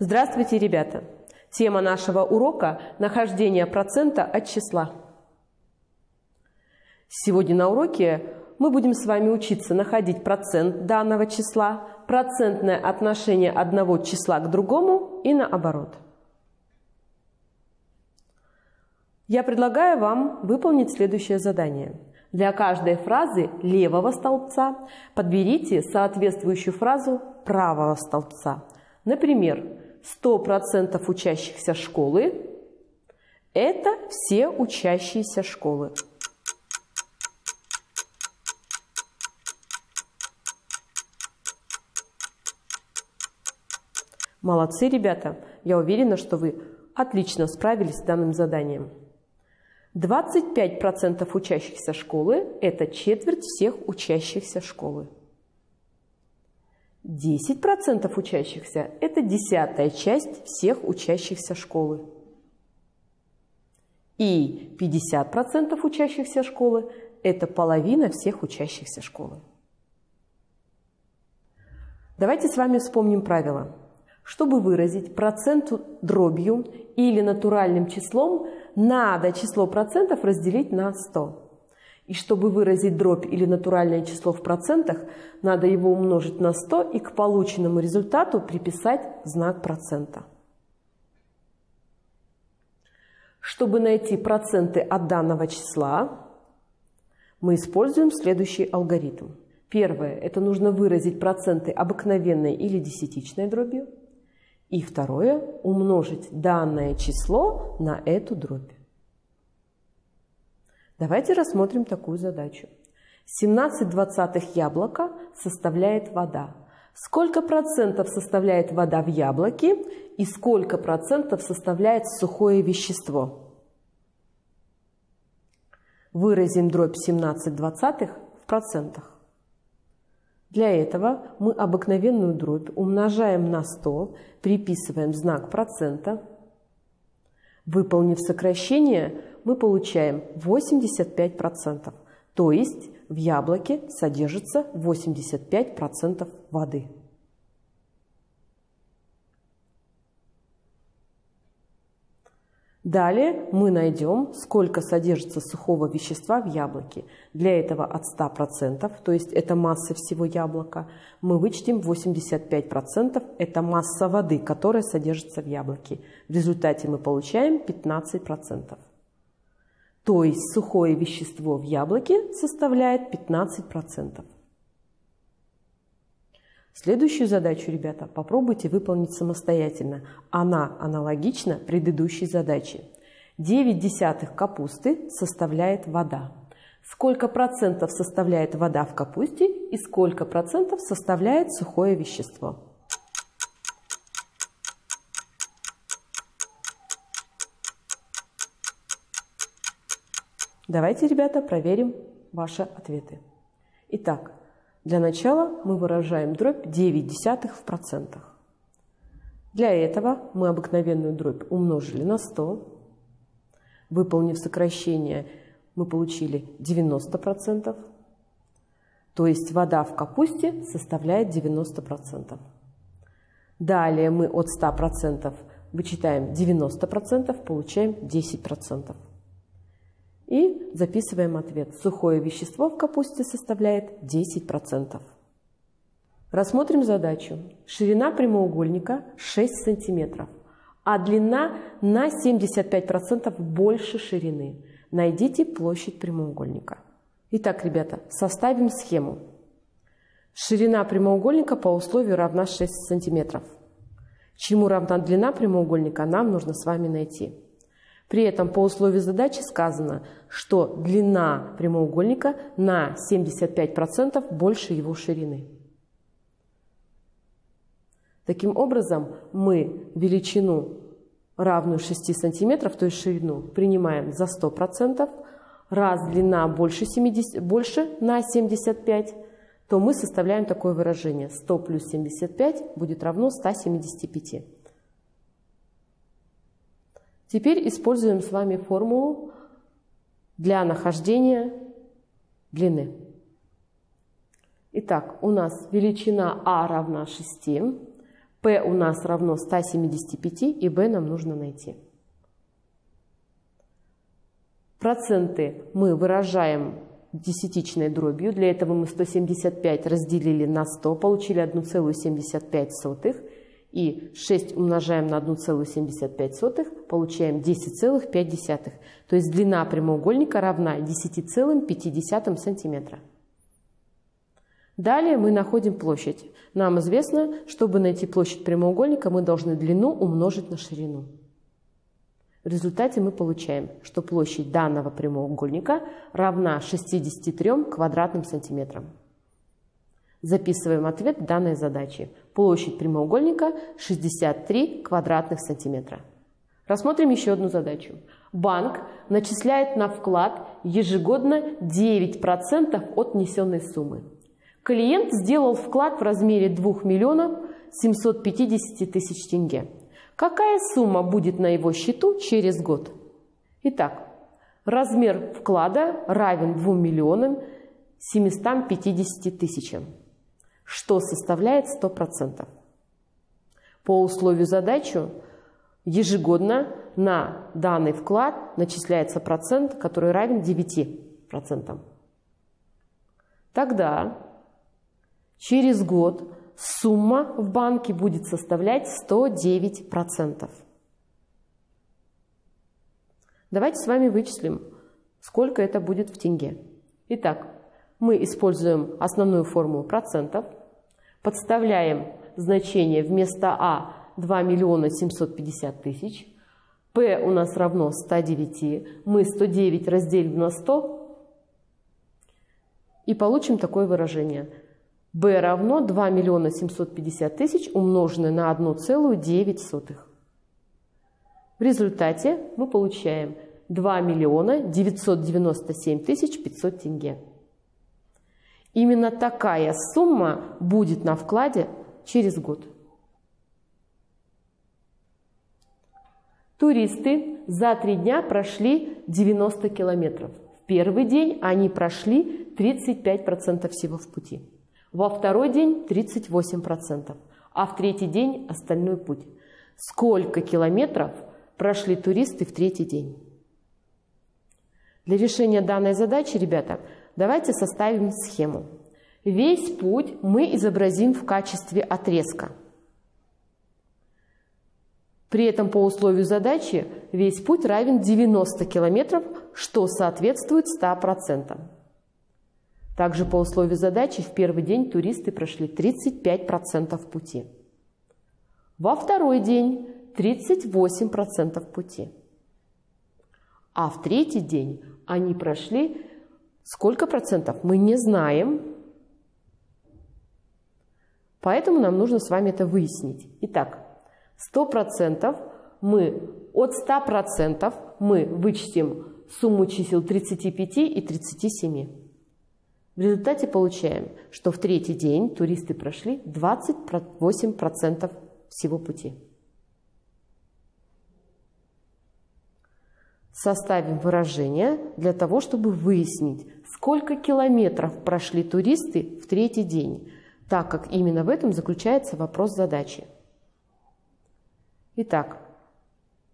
Здравствуйте, ребята! Тема нашего урока – нахождение процента от числа. Сегодня на уроке мы будем с вами учиться находить процент данного числа, процентное отношение одного числа к другому и наоборот. Я предлагаю вам выполнить следующее задание. Для каждой фразы левого столбца подберите соответствующую фразу правого столбца. Например, 100% учащихся школы – это все учащиеся школы. Молодцы, ребята! Я уверена, что вы отлично справились с данным заданием. 25% учащихся школы – это четверть всех учащихся школы. 10% учащихся – это десятая часть всех учащихся школы. И 50% учащихся школы – это половина всех учащихся школы. Давайте с вами вспомним правило. Чтобы выразить процент дробью или натуральным числом, надо число процентов разделить на 100. И чтобы выразить дробь или натуральное число в процентах, надо его умножить на 100 и к полученному результату приписать знак процента. Чтобы найти проценты от данного числа, мы используем следующий алгоритм. Первое – это нужно выразить проценты обыкновенной или десятичной дробью. И второе – умножить данное число на эту дробь. Давайте рассмотрим такую задачу. 17 двадцатых яблока составляет вода. Сколько процентов составляет вода в яблоке и сколько процентов составляет сухое вещество? Выразим дробь 17 двадцатых в процентах. Для этого мы обыкновенную дробь умножаем на 100, приписываем знак процента. Выполнив сокращение, мы получаем 85%, то есть в яблоке содержится 85% воды. Далее мы найдем, сколько содержится сухого вещества в яблоке. Для этого от 100%, то есть это масса всего яблока, мы вычтем 85%, это масса воды, которая содержится в яблоке. В результате мы получаем 15%. То есть сухое вещество в яблоке составляет 15%. Следующую задачу, ребята, попробуйте выполнить самостоятельно. Она аналогична предыдущей задаче. 9 десятых капусты составляет вода. Сколько процентов составляет вода в капусте и сколько процентов составляет сухое вещество? Давайте, ребята, проверим ваши ответы. Итак, для начала мы выражаем дробь 9 десятых в процентах. Для этого мы обыкновенную дробь умножили на 100. Выполнив сокращение, мы получили 90%. То есть вода в капусте составляет 90%. Далее мы от 100% вычитаем 90%, получаем 10%. И записываем ответ. Сухое вещество в капусте составляет 10%. Рассмотрим задачу. Ширина прямоугольника 6 см, а длина на 75% больше ширины. Найдите площадь прямоугольника. Итак, ребята, составим схему. Ширина прямоугольника по условию равна 6 см. Чему равна длина прямоугольника, нам нужно с вами найти. При этом по условию задачи сказано, что длина прямоугольника на 75% больше его ширины. Таким образом, мы величину, равную 6 см, то есть ширину, принимаем за 100%. Раз длина больше, 70, больше на 75, то мы составляем такое выражение. 100 плюс 75 будет равно 175. Теперь используем с вами формулу для нахождения длины. Итак, у нас величина А равна 6, P у нас равно 175, и B нам нужно найти. Проценты мы выражаем десятичной дробью. Для этого мы 175 разделили на 100, получили 1,75. И 6 умножаем на 1,75, получаем 10,5. То есть длина прямоугольника равна 10,5 сантиметра. Далее мы находим площадь. Нам известно, чтобы найти площадь прямоугольника, мы должны длину умножить на ширину. В результате мы получаем, что площадь данного прямоугольника равна 63 квадратным сантиметрам. Записываем ответ данной задачи. Площадь прямоугольника 63 квадратных сантиметра. Рассмотрим еще одну задачу. Банк начисляет на вклад ежегодно 9% от внесенной суммы. Клиент сделал вклад в размере 2 миллионов 750 тысяч тенге. Какая сумма будет на его счету через год? Итак, размер вклада равен 2 миллионам 750 тысячам, что составляет 100%. По условию задачи ежегодно на данный вклад начисляется процент, который равен 9%. Тогда через год сумма в банке будет составлять 109%. Давайте с вами вычислим, сколько это будет в тенге. Итак, мы используем основную формулу процентов, подставляем значение вместо А 2 миллиона 750 тысяч, P у нас равно 109, мы 109 разделим на 100 и получим такое выражение – b равно 2 миллиона 750 тысяч умноженное на 1,9. В результате мы получаем 2 миллиона 997 тысяч 500 тенге. Именно такая сумма будет на вкладе через год. Туристы за три дня прошли 90 километров. В первый день они прошли 35% всего в пути. Во второй день 38%, а в третий день остальной путь. Сколько километров прошли туристы в третий день? Для решения данной задачи, ребята, давайте составим схему. Весь путь мы изобразим в качестве отрезка. При этом по условию задачи весь путь равен 90 километров, что соответствует 100%. Также по условию задачи в первый день туристы прошли 35% пути. Во второй день 38% пути. А в третий день они прошли сколько процентов, мы не знаем. Поэтому нам нужно с вами это выяснить. Итак, 100% мы, от 100% мы вычтем сумму чисел 35 и 37. В результате получаем, что в третий день туристы прошли 28% всего пути. Составим выражение для того, чтобы выяснить, сколько километров прошли туристы в третий день, так как именно в этом заключается вопрос задачи. Итак,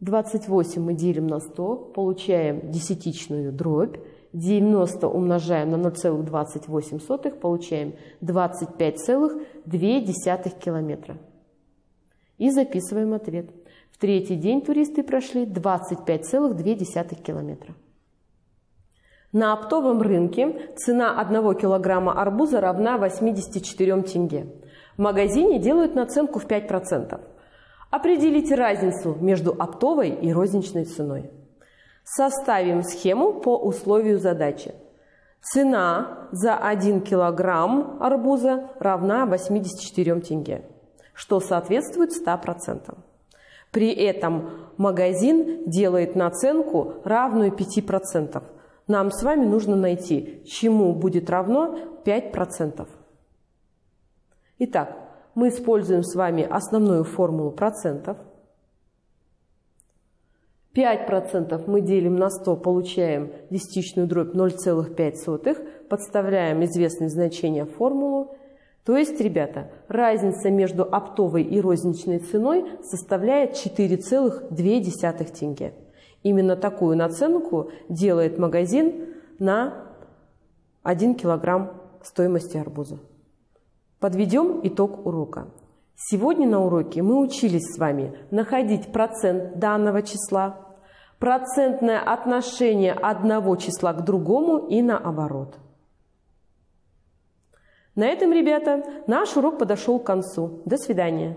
28 мы делим на 100, получаем десятичную дробь, 90 умножаем на 0,28, получаем 25,2 километра. И записываем ответ. В третий день туристы прошли 25,2 километра. На оптовом рынке цена 1 килограмма арбуза равна 84 тенге. В магазине делают наценку в 5%. Определите разницу между оптовой и розничной ценой. Составим схему по условию задачи. Цена за 1 килограмм арбуза равна 84 тенге, что соответствует 100%. При этом магазин делает наценку равную 5%. Нам с вами нужно найти, чему будет равно 5%. Итак, мы используем с вами основную формулу процентов – 5% мы делим на 100, получаем десятичную дробь 0,5. Подставляем известные значения в формулу. То есть, ребята, разница между оптовой и розничной ценой составляет 4,2 тенге. Именно такую наценку делает магазин на 1 килограмм стоимости арбуза. Подведем итог урока. Сегодня на уроке мы учились с вами находить процент данного числа, процентное отношение одного числа к другому и наоборот. На этом, ребята, наш урок подошел к концу. До свидания.